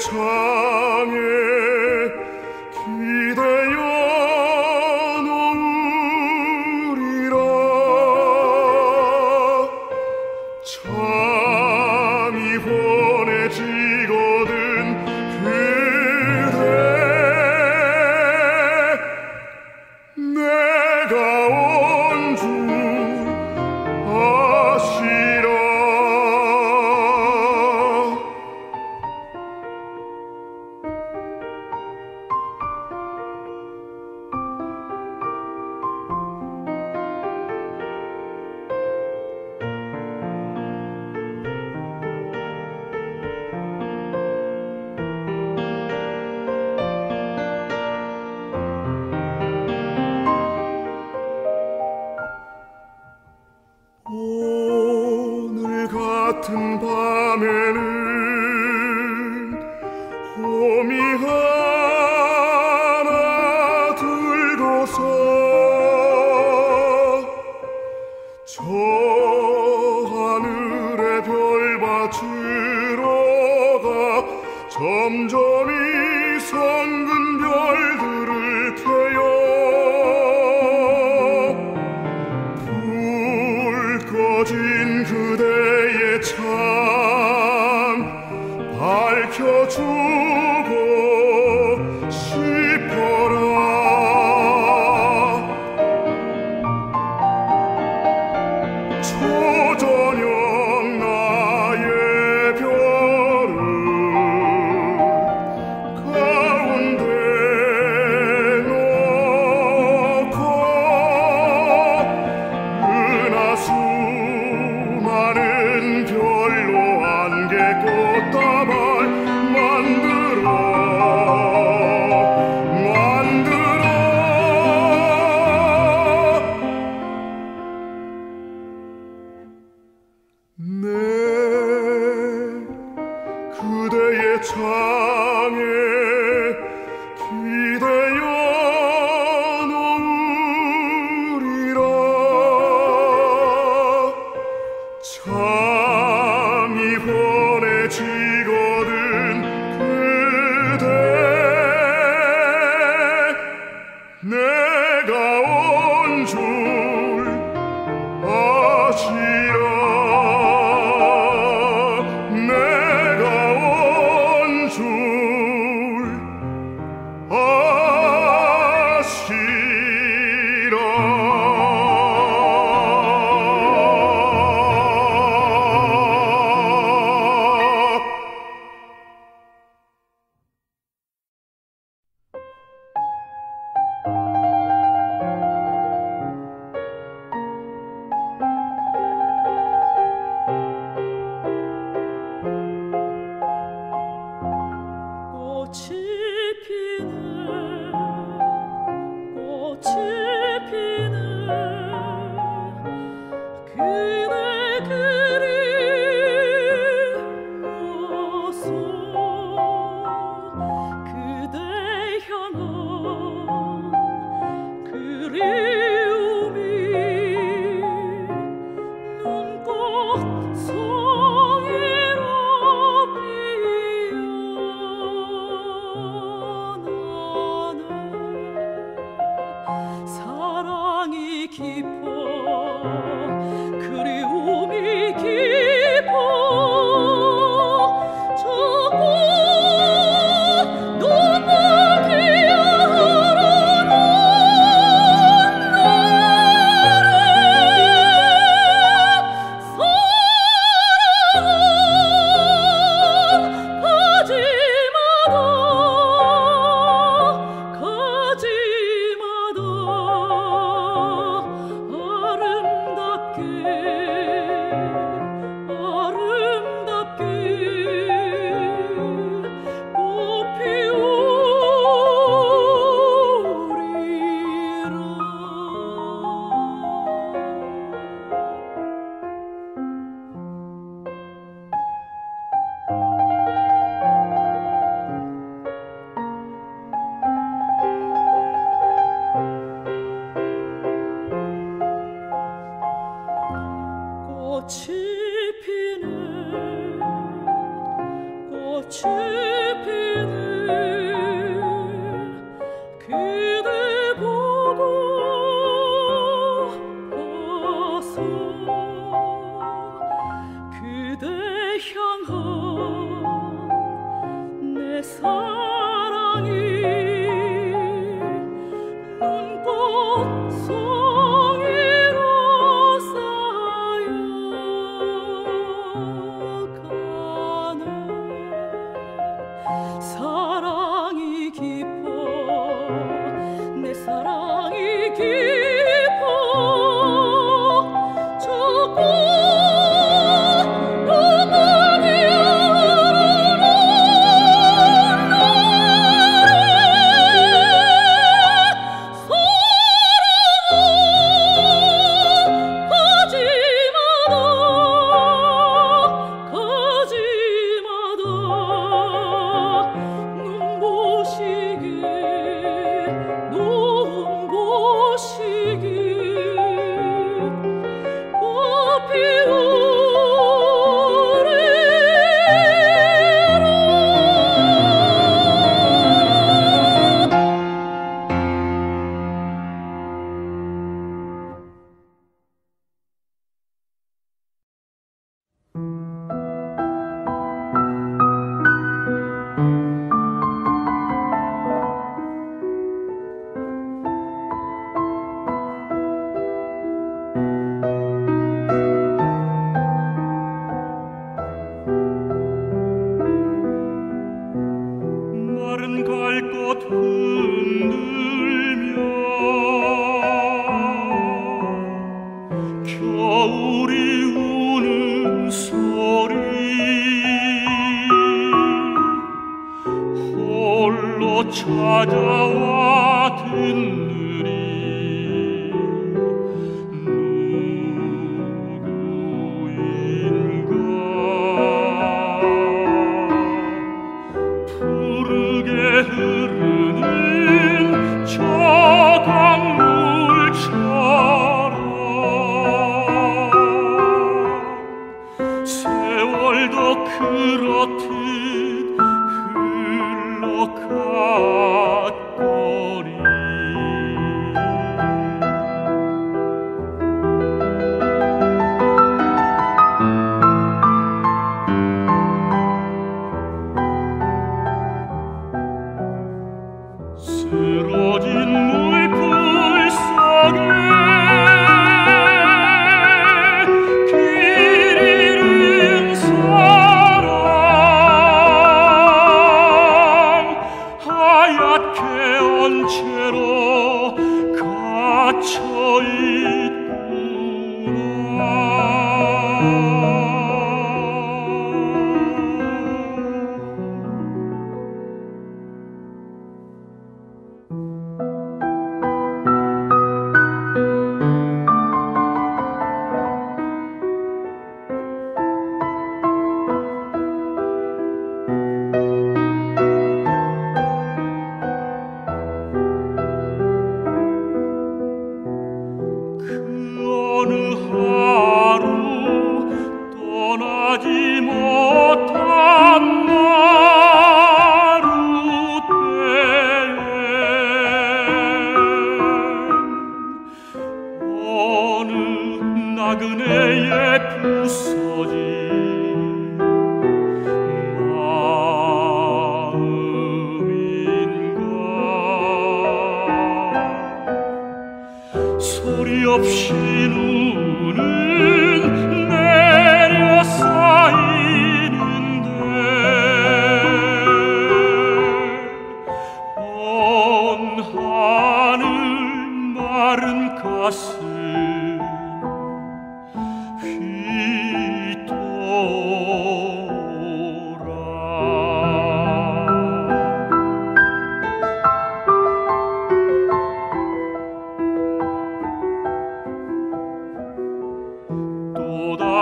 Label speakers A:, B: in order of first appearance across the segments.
A: 창에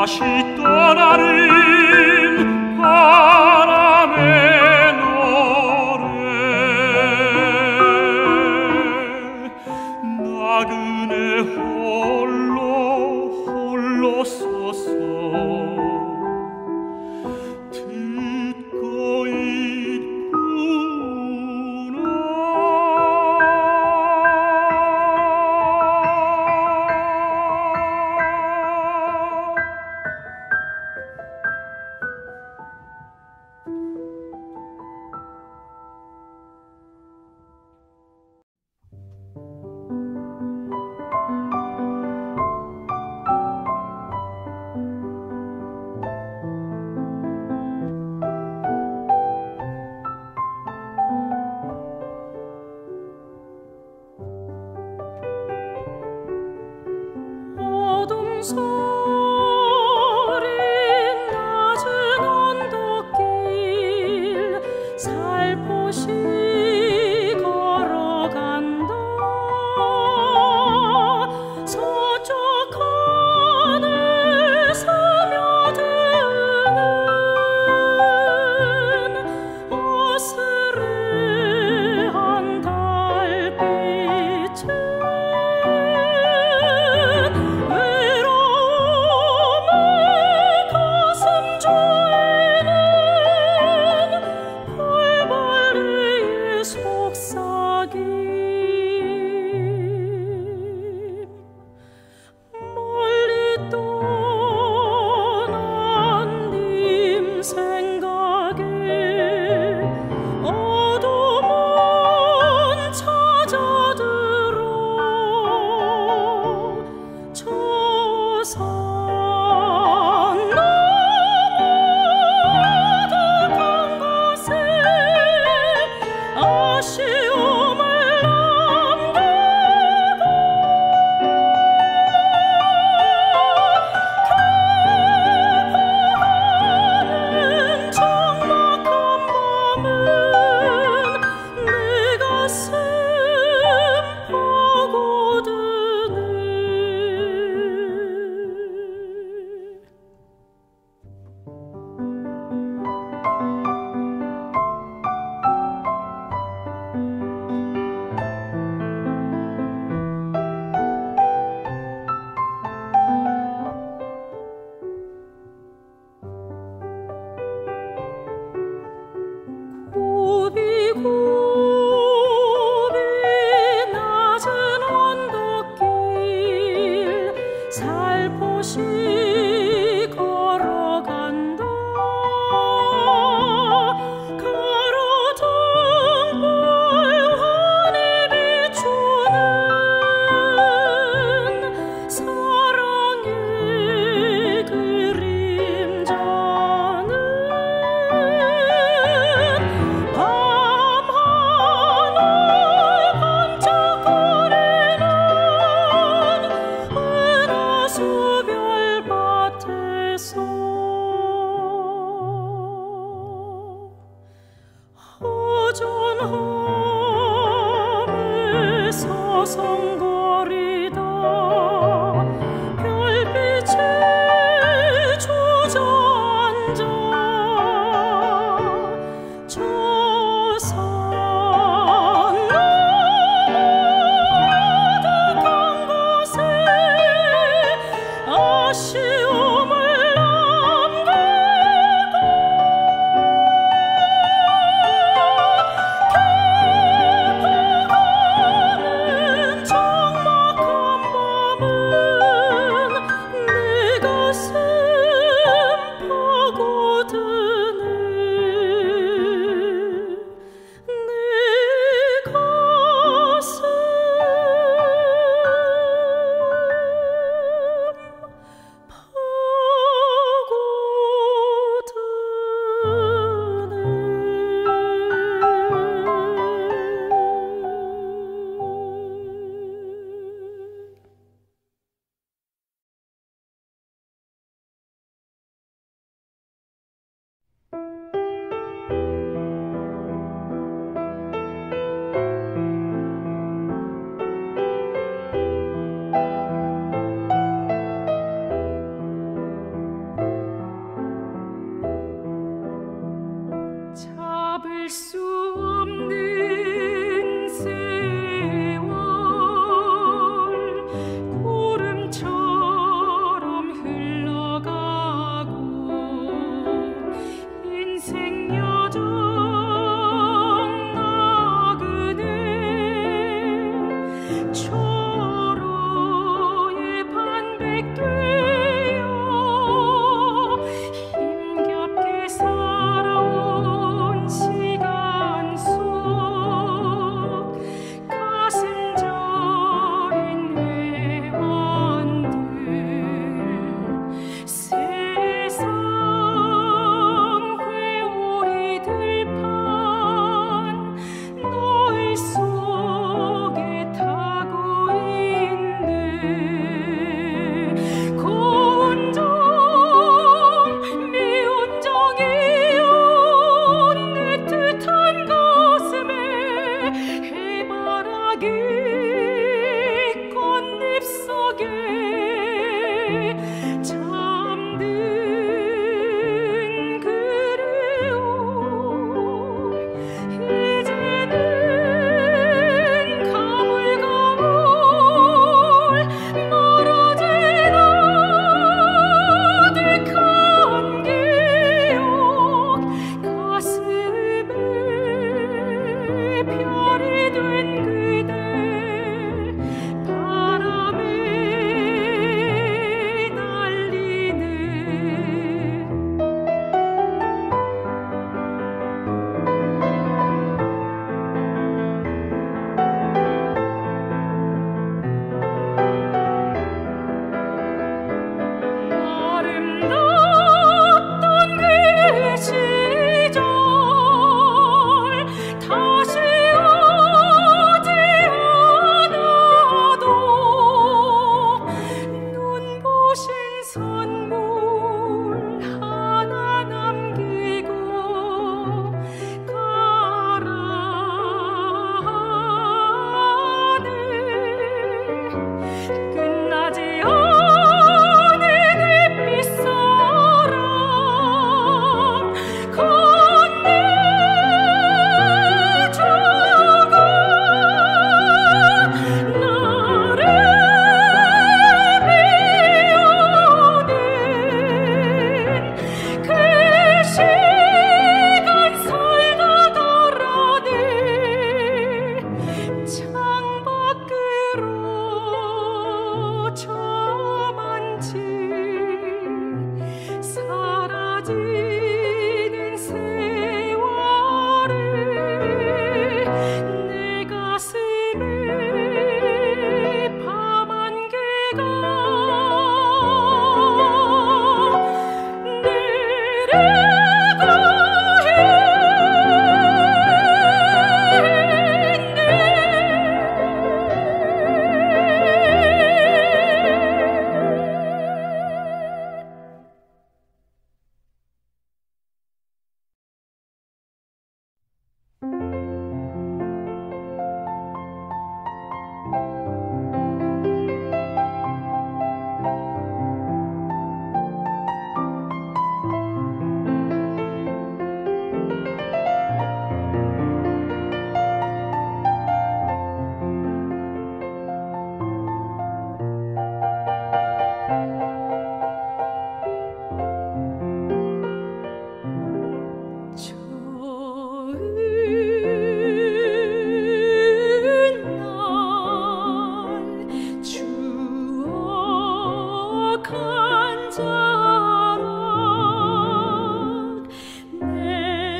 A: 다시
B: 떠나를 하소서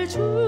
B: true.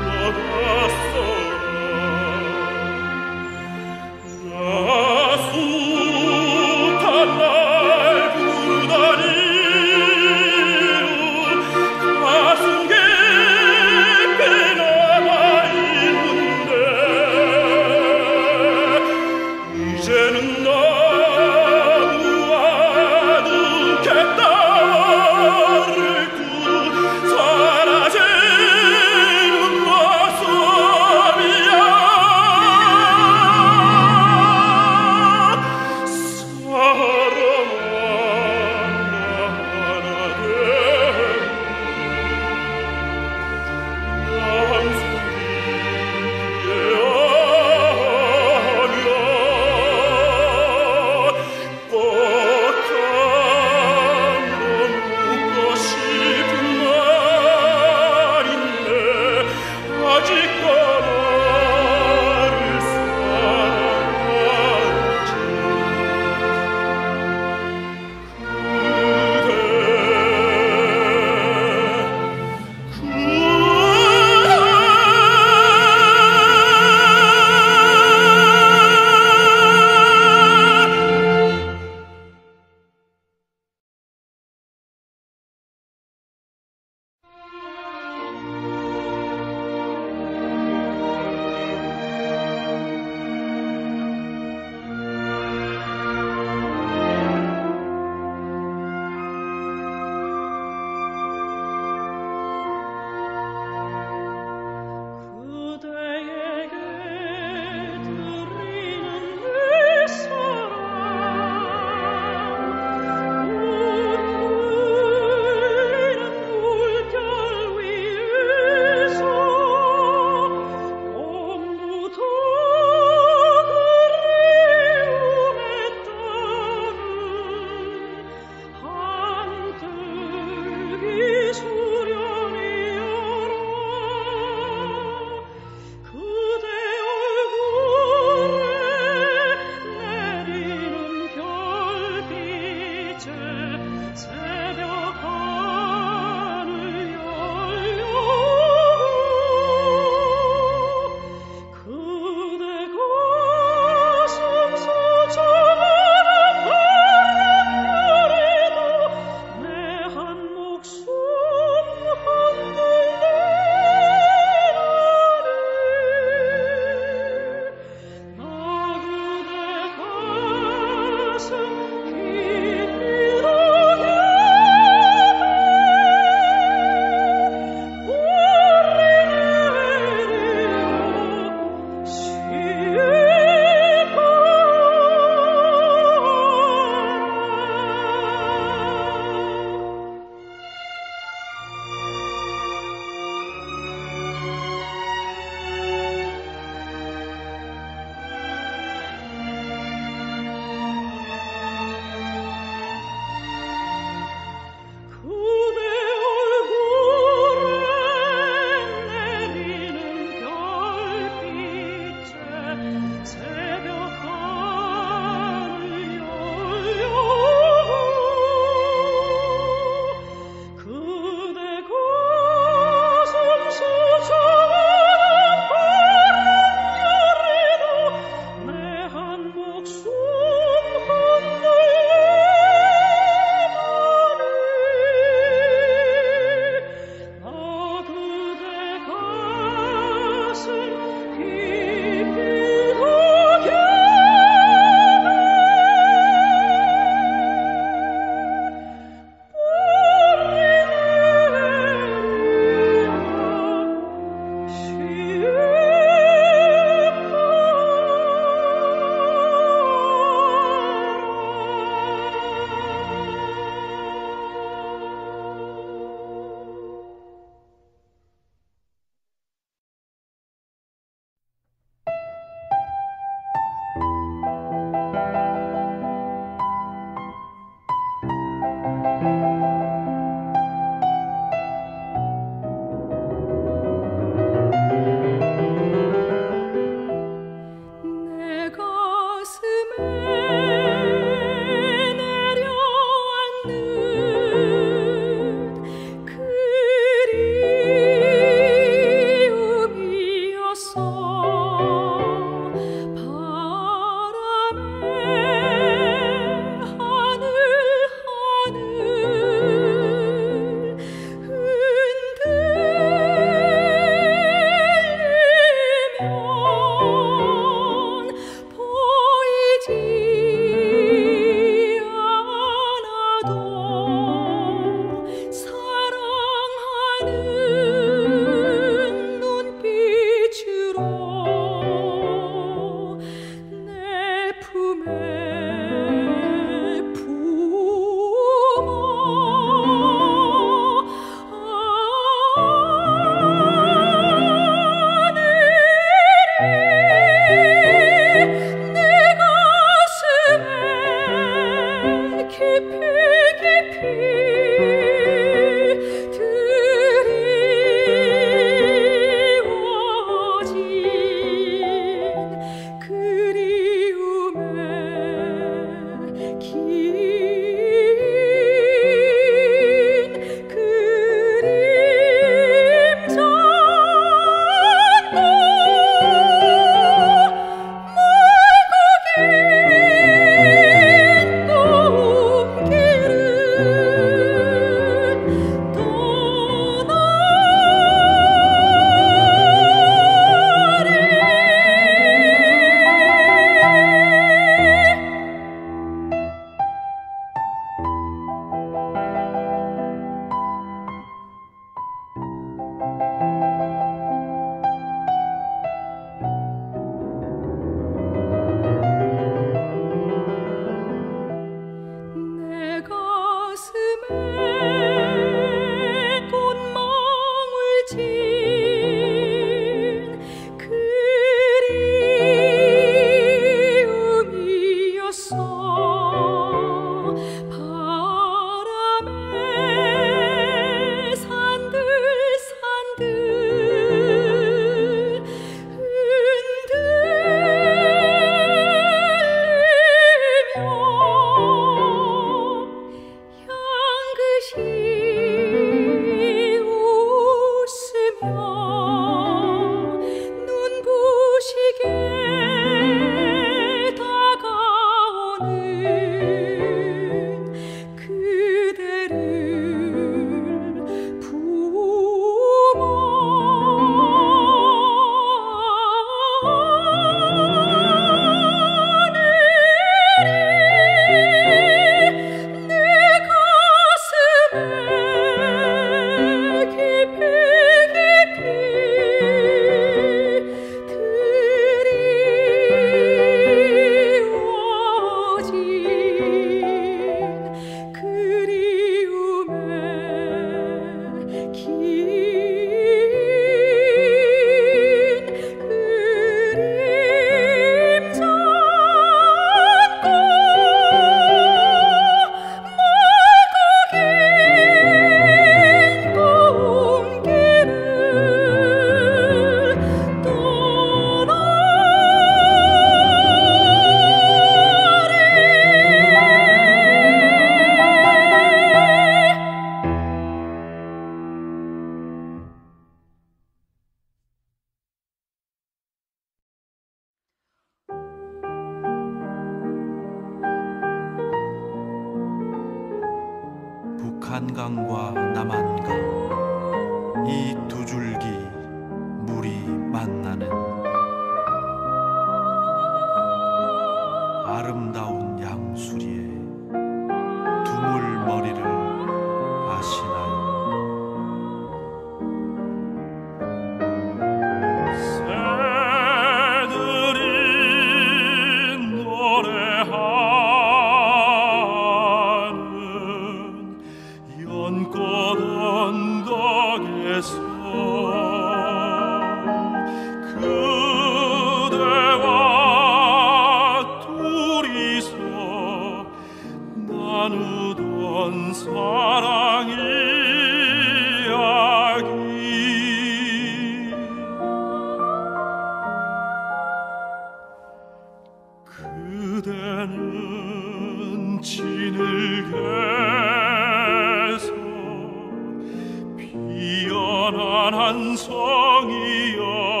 B: 한 성이여.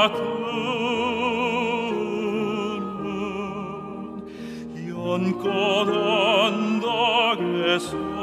B: 같은 문 연꽃 언덕에서